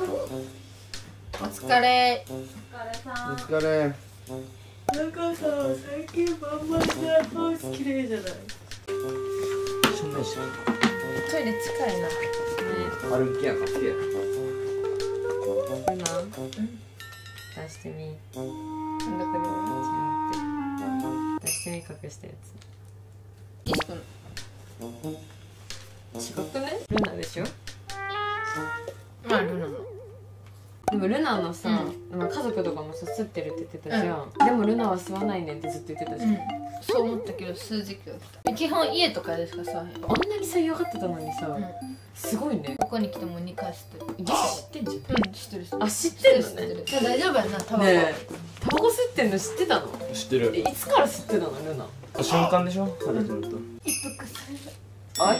お疲れ。お疲れなんかさ最近バンバンでハウス綺麗じゃない？しょんべんしトイレ近いな。歩きやかっけやルナ出してみ。なんだこれは違って。出してみ隠したや石君つ違くねルナでしょ？まあルナ。のでもルナのさ、まあ家族とかもさ吸ってるって言ってたじゃん、でもルナは吸わないねんってずっと言ってたじゃん、うんそう思ったけど数時期は来た基本家とかでしかさへん。あんなにさ嫌がってたのにさ、うん。すごいね。ここに来ても2回してる。知ってんじうん知ってる知ってる。ゃんあ知ってんのね。じゃあ大丈夫やなタバコ、タバコ吸ってんの知ってたの？知ってる。えいつから吸ってたのルナ？瞬間でしょ？肌取ると。一服される。あい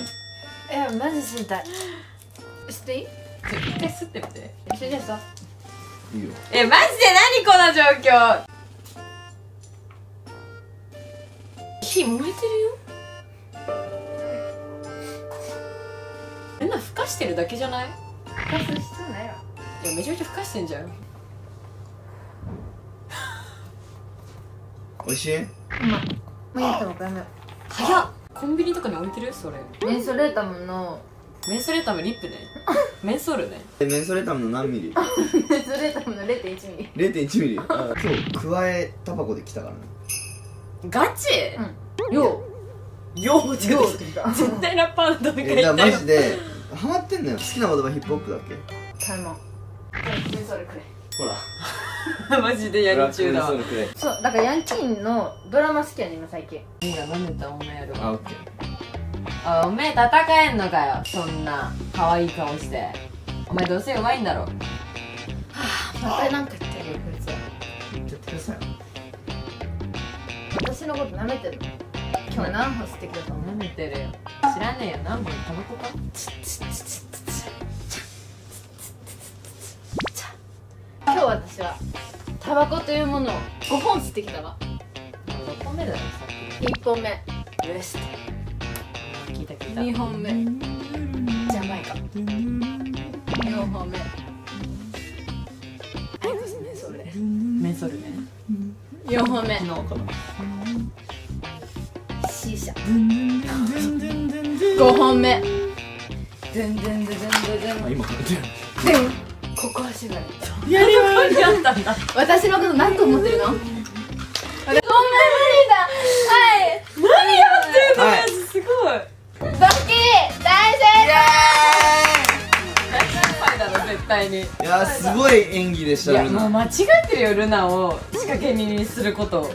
えマジ知りたい。知っていい？一回吸ってみて。知りたいさいいよ。えマジで？何この状況？火燃えてるよ。ルナふかしてるだけじゃない？ガス必要ないわ。いやめちゃめちゃふかしてんじゃん。美味しい？うまいもうやったのかやめよ早っ。コンビニとかに置いてる？それ。うメンソレータムのメンソレータムリップね。メンソールね。えメンソレタムの何ミリ？メンソレータムの0.1ミリ。0.1ミリ？あ今日加えタバコで来たからね。ガチ？うん。よよううようって。言った絶対ラッパーの飲みえだから会行ったよマジでハマってんのよ。好きな言葉ヒップホップだっけ？タイマンメンソレくれ。ほら。マジでやり中だ。わメンソレくれ。そうだからヤンキーのドラマ好きやね今最近。いや舐めたお前やろ。あオッケーあおめえ戦えんのかよそんな可愛い顔して。お前どうせ弱いんだろ。またなんか言ってるよこいつ言っちゃってください。私のこと舐めてる今日何本吸ってきたと思う舐めてるよ。知らねえよ。何本タバコか？今日私はタバコというものを5本吸ってきたわ6本目だよさ1本目ウエストた聞いた2本目。ジャマイカ。4本目。アイコスメンソールメンソールね。4本目。昨日かな C 社5本目ドゥンドゥンドゥンドゥンドゥン。あ今食べてるドゥンここはシガレットやりま私のこと何と思ってるの？絶対に。いやすごい演技でしたもう間違ってるよルナを仕掛け人にすること